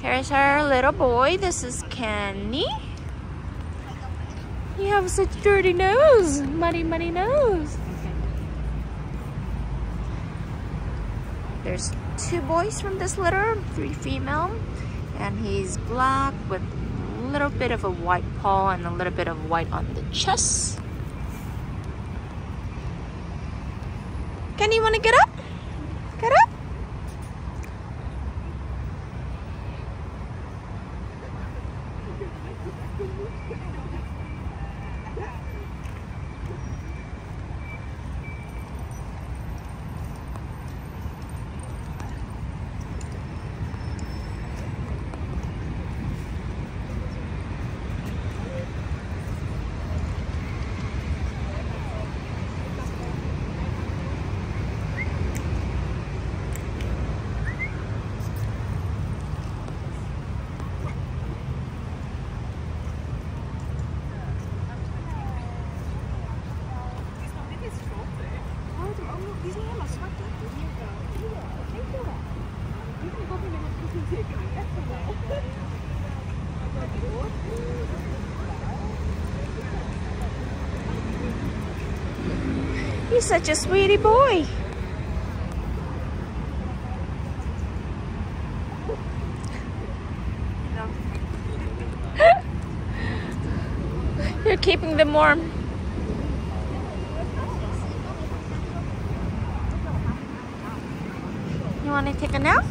Here's our little boy. This is Keni. You have such dirty nose. Muddy, muddy nose. There's two boys from this litter, three female. And he's black with a little bit of a white paw and a little bit of white on the chest. Keni, want to get up? Get up. He's such a sweetie boy. You're keeping them warm. You want to take a nap?